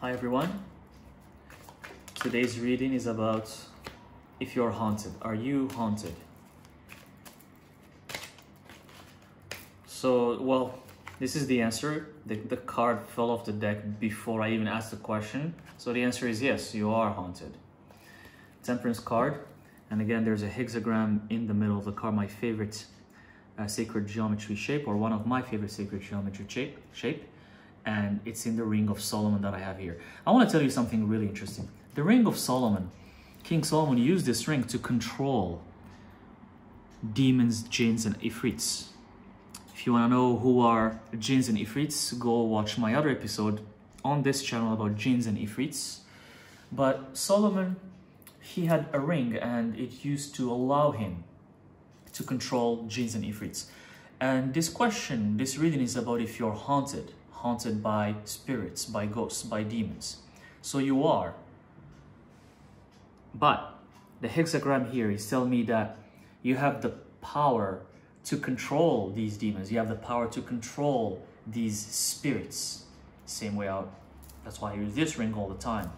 Hi everyone. Today's reading is about if you're haunted. Are you haunted? So, well, this is the answer. The, the card fell off the deck before I even asked the question. So the answer is yes, you are haunted. Temperance card. And again, there's a hexagram in the middle of the card, my favorite uh, sacred geometry shape, or one of my favorite sacred geometry shape. shape and it's in the Ring of Solomon that I have here. I want to tell you something really interesting. The Ring of Solomon, King Solomon used this ring to control demons, jinns, and ifrits. If you want to know who are jinns and ifrits, go watch my other episode on this channel about jinns and ifrits. But Solomon, he had a ring and it used to allow him to control jinns and ifrits. And this question, this reading is about if you're haunted haunted by spirits, by ghosts, by demons. So you are. But the hexagram here is telling me that you have the power to control these demons. You have the power to control these spirits. Same way out. That's why I use this ring all the time.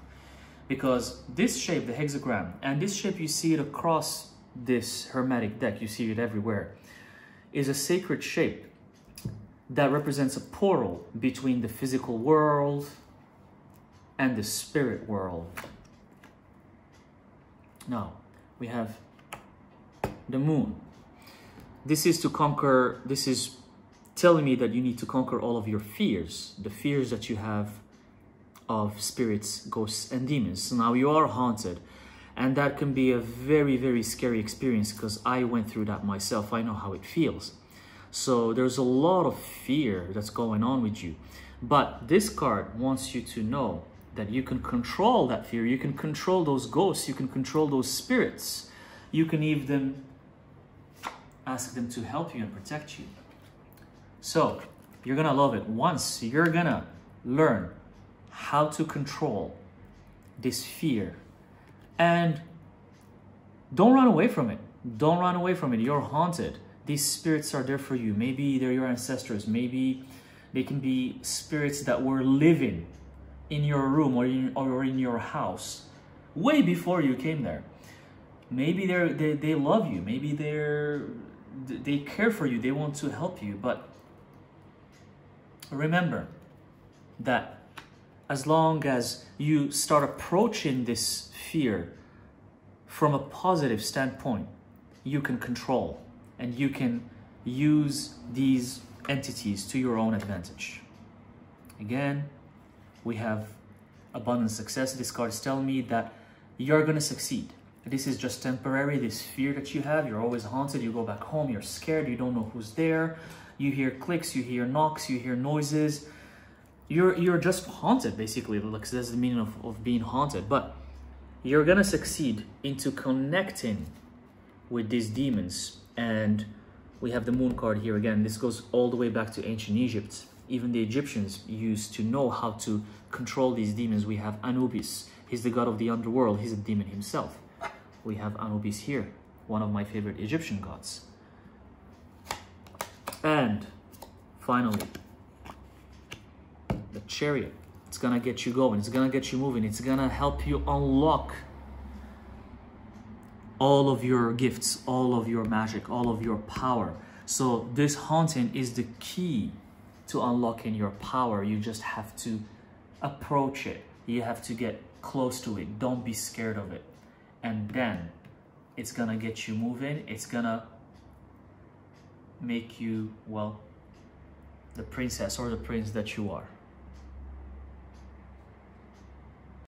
Because this shape, the hexagram, and this shape you see it across this hermetic deck, you see it everywhere, is a sacred shape that represents a portal between the physical world and the spirit world. Now, we have the moon. This is to conquer, this is telling me that you need to conquer all of your fears, the fears that you have of spirits, ghosts, and demons. Now you are haunted. And that can be a very, very scary experience because I went through that myself. I know how it feels. So there's a lot of fear that's going on with you. But this card wants you to know that you can control that fear. You can control those ghosts. You can control those spirits. You can even ask them to help you and protect you. So you're going to love it. Once you're going to learn how to control this fear and don't run away from it. Don't run away from it. You're haunted these spirits are there for you. Maybe they're your ancestors. Maybe they can be spirits that were living in your room or in, or in your house way before you came there. Maybe they're, they, they love you. Maybe they're, they care for you. They want to help you. But remember that as long as you start approaching this fear from a positive standpoint, you can control and you can use these entities to your own advantage. Again, we have abundant success. This card is telling me that you're going to succeed. This is just temporary, this fear that you have. You're always haunted. You go back home, you're scared, you don't know who's there. You hear clicks, you hear knocks, you hear noises. You're, you're just haunted, basically. Like, that's the meaning of, of being haunted. But you're going to succeed into connecting with these demons and we have the moon card here again. This goes all the way back to ancient Egypt. Even the Egyptians used to know how to control these demons. We have Anubis. He's the god of the underworld. He's a demon himself. We have Anubis here, one of my favorite Egyptian gods. And finally, the chariot. It's gonna get you going. It's gonna get you moving. It's gonna help you unlock all of your gifts, all of your magic, all of your power. So this haunting is the key to unlocking your power. You just have to approach it. You have to get close to it. Don't be scared of it. And then it's gonna get you moving. It's gonna make you, well, the princess or the prince that you are.